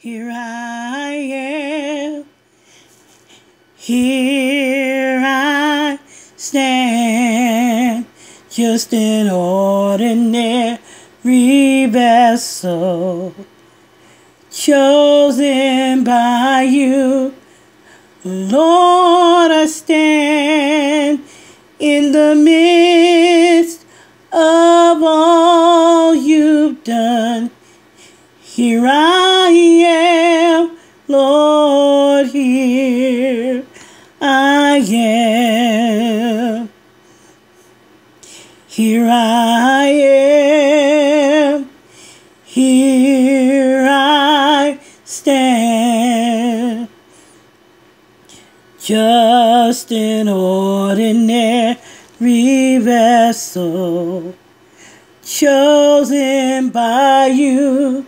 Here I am. Here I stand. Just an ordinary vessel. Chosen by you. Lord, I stand in the midst of all you've done. Here I Here I am, here I stand. Just an ordinary vessel chosen by you.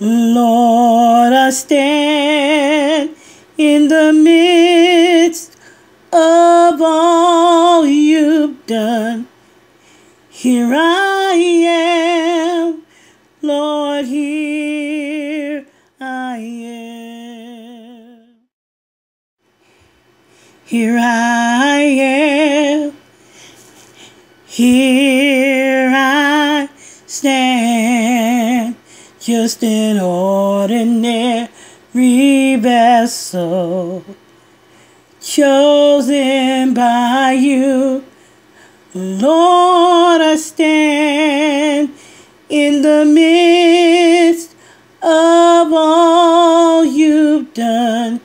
Lord, I stand in the midst of all you've done. Here I am, Lord, here I am. Here I am, here I stand, just an ordinary vessel, chosen by you. Lord, I stand in the midst of all you've done.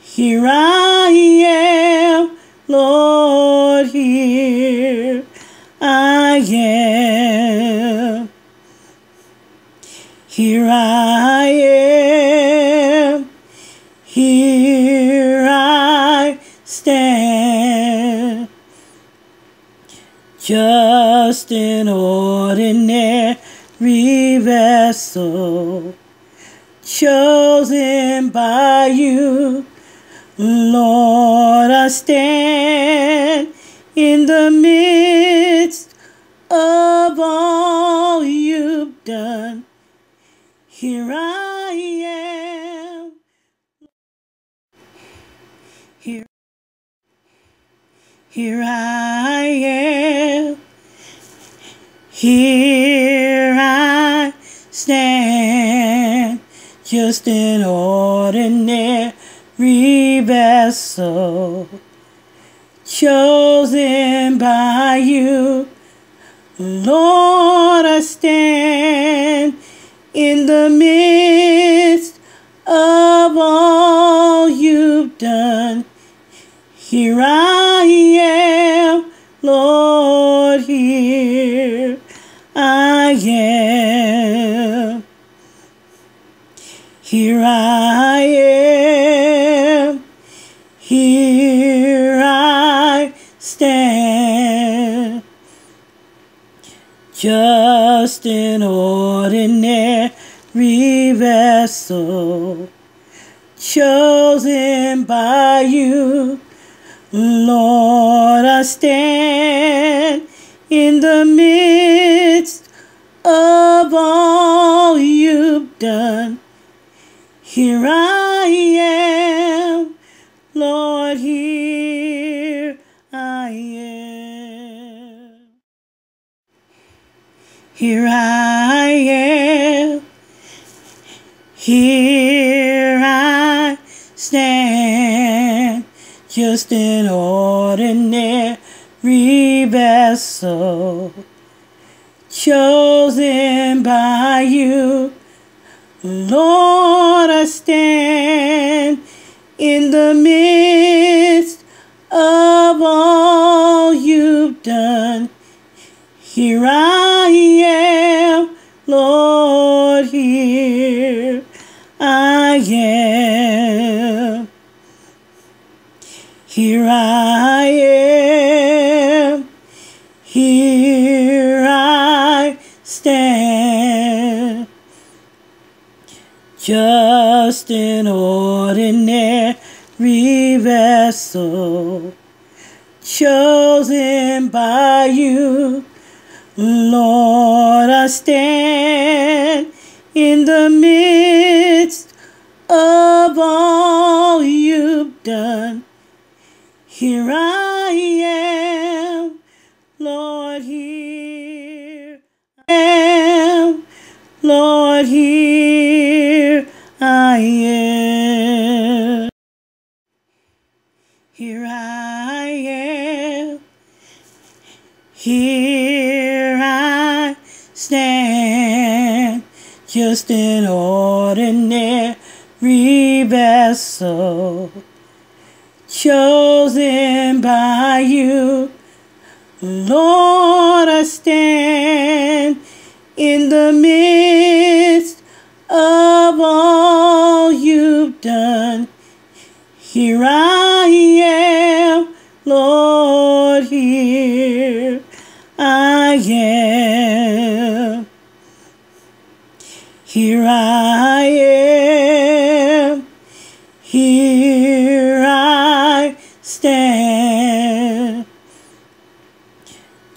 Here I am, Lord, here I am. Here I Just an ordinary vessel, chosen by you. Lord, I stand in the midst of all you've done. Here I am. Here, here I am. Here I stand. Just an ordinary vessel chosen by you. Lord, I stand in the midst of all you've done. Here I am, Lord, here Just an ordinary vessel, chosen by you. Lord, I stand in the midst of all you've done. Here I Here I am, here I stand, just an ordinary vessel, chosen by you. Lord, I stand in the midst of all you've done. Here I Here I am, here I stand, just an ordinary vessel, chosen by you. Lord, I stand in the midst of all you've done. Here I am, Lord, here I am, Lord, here I am. Here I am, here I stand, just an ordinary vessel Chosen by you. Lord, I stand in the midst of all you've done. Here I am, Lord,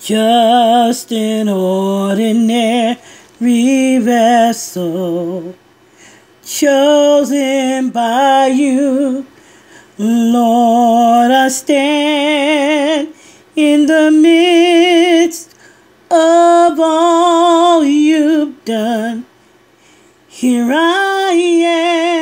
Just an ordinary vessel, chosen by you. Lord, I stand in the midst of all you've done. Here I am.